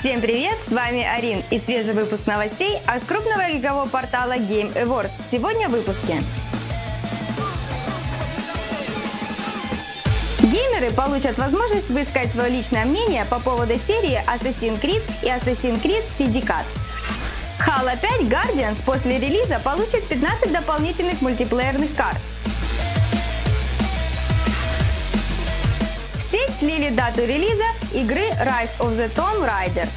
Всем привет, с вами Арин и свежий выпуск новостей от крупного игрового портала Game Awards. Сегодня в выпуске. Геймеры получат возможность высказать свое личное мнение по поводу серии Assassin's Creed и Assassin's Creed Syndicate. Halo 5 Guardians после релиза получит 15 дополнительных мультиплеерных карт. Слили дату релиза игры Rise of the Tomb Raider.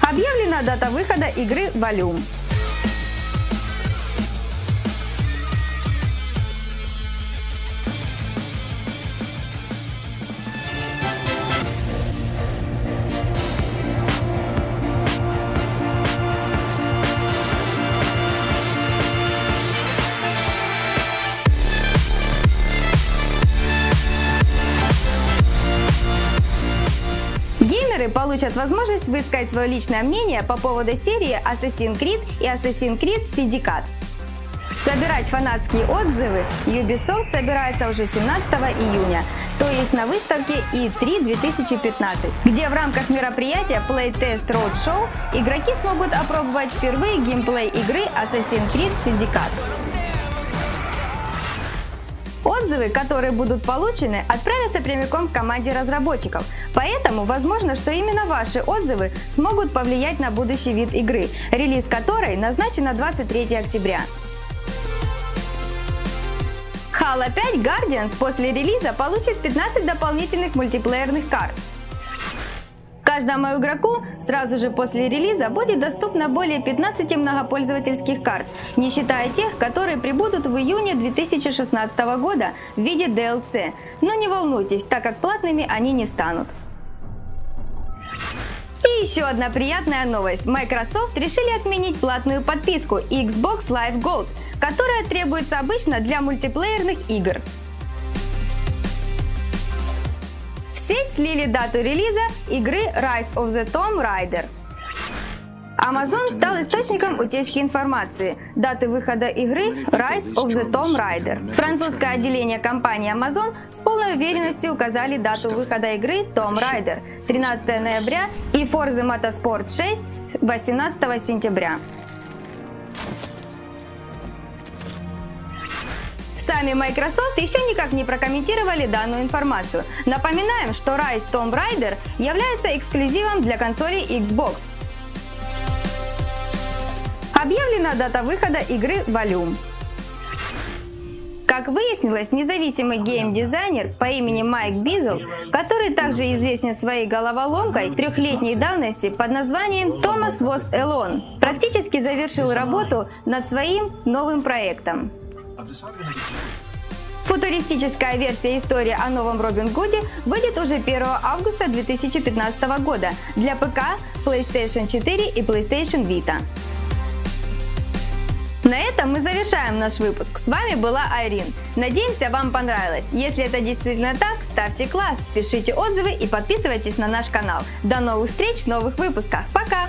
Объявлена дата выхода игры Volume. Получат возможность высказать свое личное мнение по поводу серии Assassin's Creed и Assassin's Creed Syndicate. Собирать фанатские отзывы Ubisoft собирается уже 17 июня, то есть на выставке E3 2015, где в рамках мероприятия Playtest Roadshow игроки смогут опробовать впервые геймплей игры Assassin's Creed Syndicate. Отзывы, которые будут получены, отправятся прямиком к команде разработчиков. Поэтому возможно, что именно ваши отзывы смогут повлиять на будущий вид игры, релиз которой назначен на 23 октября. Halo 5 Guardians после релиза получит 15 дополнительных мультиплеерных карт. Каждому игроку сразу же после релиза будет доступно более 15 многопользовательских карт, не считая тех, которые прибудут в июне 2016 года в виде DLC. Но не волнуйтесь, так как платными они не станут. И еще одна приятная новость. Microsoft решили отменить платную подписку Xbox Live Gold, которая требуется обычно для мультиплеерных игр. Сеть слили дату релиза игры Rise of the Tomb Raider. Amazon стал источником утечки информации, даты выхода игры Rise of the Tomb Raider. Французское отделение компании Amazon с полной уверенностью указали дату выхода игры Tomb Raider 13 ноября и Forza Motorsport 6 18 сентября. Сами Microsoft еще никак не прокомментировали данную информацию. Напоминаем, что Rise Tomb Raider является эксклюзивом для консолей Xbox. Объявлена дата выхода игры Volume. Как выяснилось, независимый гейм-дизайнер по имени Майк Бизел, который также известен своей головоломкой трехлетней давности под названием «Томас Was Alone», практически завершил работу над своим новым проектом. Футуристическая версия истории о новом Робин Гуде выйдет уже 1 августа 2015 года для ПК, PlayStation 4 и PlayStation Vita. На этом мы завершаем наш выпуск. С вами была Айрин. Надеемся, вам понравилось. Если это действительно так, ставьте класс, пишите отзывы и подписывайтесь на наш канал. До новых встреч в новых выпусках. Пока!